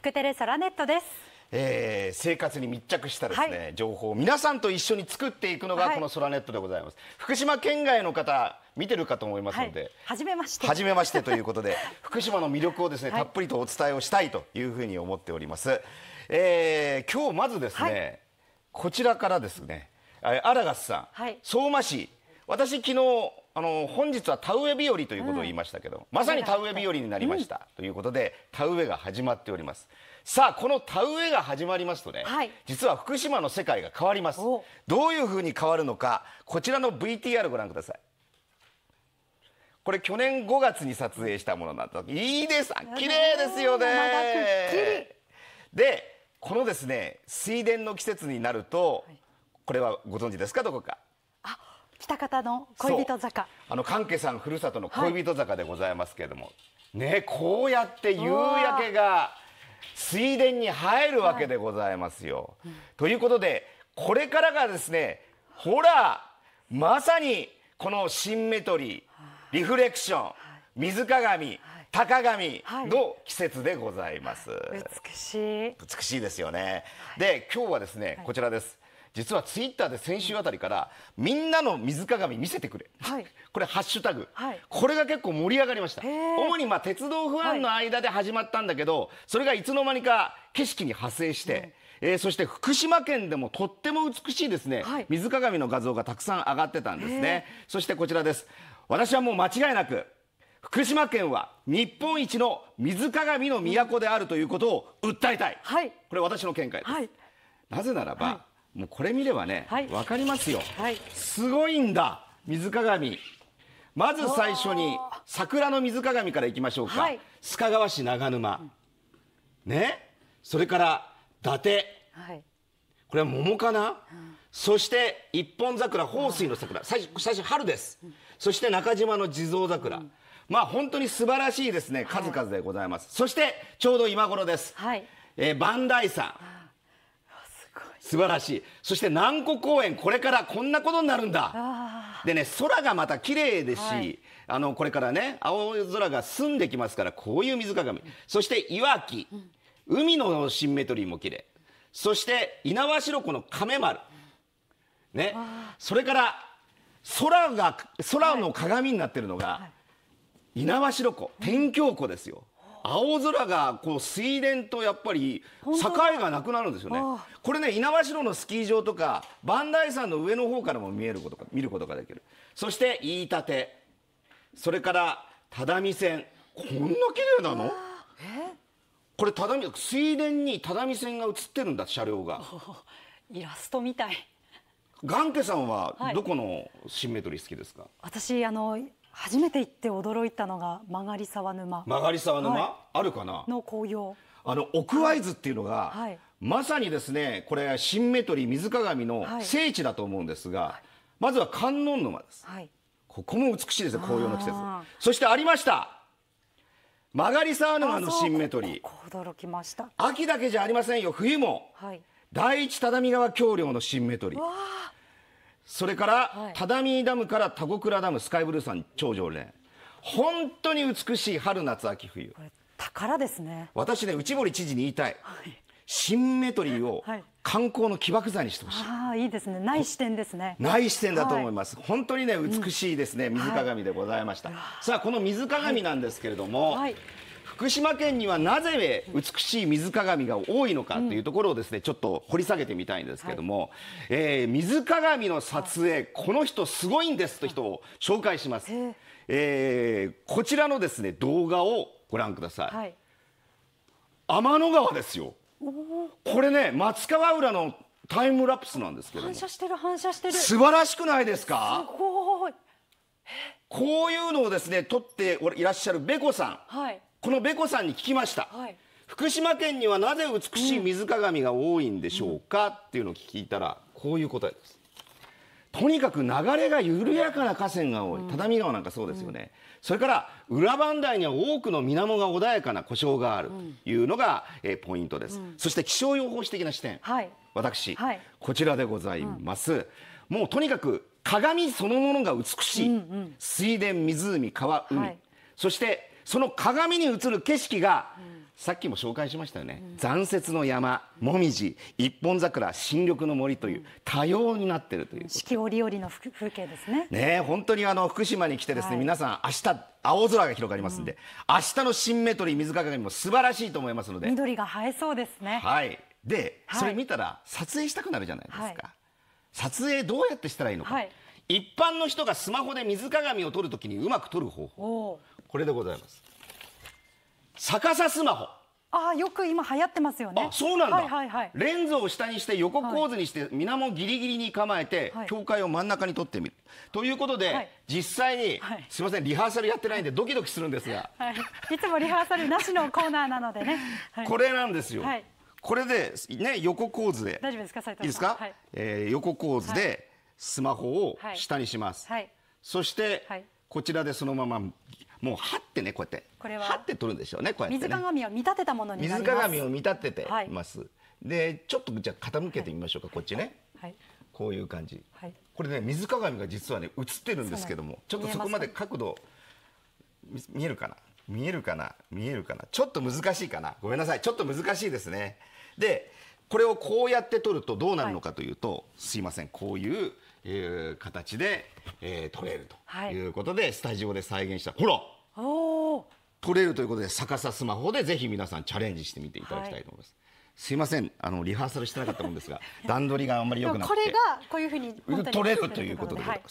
福テレサラネットです。えー、生活に密着したですね、はい。情報を皆さんと一緒に作っていくのがはい。このソラネットでございます、福島県外の方見てるかと思いますはいので、はじめまして。初めましてということで 福島の魅力をですね、はい。たっぷりとお伝えをしたいというふうに思っております、えー、今日まずですね、はい。こちらからですねえーアラガスさん、はい。相馬市私昨日あの本日は田植え日和ということを言いましたけど、まさに田植え日和になりました、ということで田植えが始まっております。さあこの田植えが始まりますとね、はい。実は福島の世界が変わります。お。どういうふうに変わるのかこちらの VTR ご覧ください。これ去年5月に撮影したものなんだいいです。綺麗ですよね。でこのですね水田の季節になると、これはご存知ですかどこか北方の恋人坂。あの関係さんふるさとの恋人坂でございますけれども、ねこうやって夕焼けが水田に入るわけでございますよ。ということでこれからがですねほらまさにこのシンメトリーリフレクション水鏡高鏡の季節でございます。美しい。美しいですよね。で今日はですね、こちらです。実はツイッターで先週あたりからみんなの水鏡見せてくれ、はい。これハッシュタグ、はい。これが結構盛り上がりました。主にまあ鉄道ファンの間で始まったんだけど、それがいつの間にか景色に派生して、えーそして福島県でもとっても美しいですね、はい。水鏡の画像がたくさん上がってたんですね。そしてこちらです。私はもう間違いなく福島県は日本一の水鏡の都であるということを訴えたい、はい。これ私の見解です、はい。なぜならば、もうこれ見ればね、はい。わかりますよ、はい。すごいんだ水鏡。まず最初に桜の水鏡からいきましょうか、はい。須賀川市長沼、ね？それから伊達。はい。これは桃かな、そして一本桜豊水の桜。最初最初春です、そして中島の地蔵桜、まあ本当に素晴らしいですね。数々でございます、そしてちょうど今頃です、はい。えー磐梯山素晴らしい。そして南湖公園これからこんなことになるんだ。あでね空がまた綺麗ですし、はい。あのこれからね青空が澄んできますからこういう水鏡、そしていわき、海のシンメトリーも綺麗。そして猪苗代湖の亀丸。ね。それから空が空の鏡になってるのが、猪苗代湖天峡湖ですよ青空がこう水田とやっぱり境がなくなるんですよね。あこれね猪苗代のスキー場とか磐梯山の上の方からも見えることか見ることができる。そして飯舘。それから只見線。こんな綺麗なの？これ只見水田に只見線が映ってるんだ車両が。イラストみたい。ガンケさんははい。どこのシンメトリー好きですか、私あの初めて行って驚いたのが曲がり沢沼。曲がり沢沼、はあるかな？の紅葉。あの奥会津っていうのが、はい。まさにですねこれシンメトリー水鏡のはい。聖地だと思うんですが、まずは観音沼です。はい。ここも美しいですよ紅葉の季節。あそしてありました。曲がり沢沼のシンメトリー驚きました。秋だけじゃありませんよ冬も。はい。第一只見川橋梁のシンメトリーそれから、はい。只見ダムから田子倉ダムスカイブルー山頂上連。本当に美しい春夏秋冬。宝ですね。私ね内堀知事に言いたい、はい。シンメトリーをはい。観光の起爆剤にしてほしい、ああいいですね。ない視点ですね。ない視点だと思います、本当にね美しいですね、水鏡でございました、さあこの水鏡なんですけれども、はい福島県にはなぜ美しい水鏡が多いのかというところをですね、ちょっと掘り下げてみたいんですけども、えー水鏡の撮影この人すごいんですという人を紹介します、へええーこちらのですね動画をご覧ください、はい。天の川ですよ。これね松川浦のタイムラプスなんですけども。反射してる反射してる。す素晴らしくないですか？ごい。こういうのをですね撮っていらっしゃるベコさん。はいこのベコさんに聞きました、はい。福島県にはなぜ美しい水鏡が多いんでしょうか、っていうのを聞いたらこういう答えです。とにかく流れが緩やかな河川が多い。只見川なんかそうですよね、それから裏磐梯には多くの水面が穏やかな故障がある。というのが、えーポイントです、そして気象予報士的な視点、はい。私、はい。こちらでございます、もうとにかく鏡そのものが美しい、水田湖川海、はい。そしてその鏡に映る景色がさっきも紹介しましたよね、残雪の山もみじ一本桜新緑の森という多様になってるという。四季折々の風風景ですね。ねえ本当にあの福島に来てですね、はい。皆さん明日青空が広がりますんで、明日のシンメトリー水鏡も素晴らしいと思いますので、緑が映えそうですね。はい。で、はい。それ見たら撮影したくなるじゃないですか、はい。撮影どうやってしたらいいのか、はい。一般の人がスマホで水鏡を撮るときにうまく撮る方法。これでございます。逆さスマホ。ああよく今流行ってますよね。あそうなんだ、はいはいはい。レンズを下にして横構図にして水面ギリギリに構えて、はい境界を真ん中に撮ってみる。ということで、はい。実際に、はい。すみませんリハーサルやってないんでドキドキするんですが、はい。い。つもリハーサルなしのコーナーなのでね。はい、これなんですよ、はい。これでね横構図で。大丈夫ですか斉藤。いいですか、はい。えー横構図はでスマホをはい。下にします、はい。そして、はい。こちらでそのままもうはってねこうやって。これは。はって撮るんでしょうねこうやって水ね鏡を見立てたものになり水ます。鏡を見立てて。はい。います、でちょっとじゃあ傾けてみましょうか、こっちね。はい。こういう感じ、はい。これね水鏡が実はね映ってるんですけどもちょっとそこまで角度み見えるかな？見えるかな？見えるかな？ちょっと難しいかな？ごめんなさい。ちょっと難しいですね。でこれをこうやって撮るとどうなるのかというと、すいません。こういう、えー形で、えー撮れるはい。ということで、スタジオで再現したほらおお。撮れるということで逆さスマホでぜひ皆さんチャレンジしてみていただきたいと思います、すいませんあのリハーサルしてなかったもんですが 段取りがあんまりで良くなくて。もこれがこういうふうに取れるということでございます。はい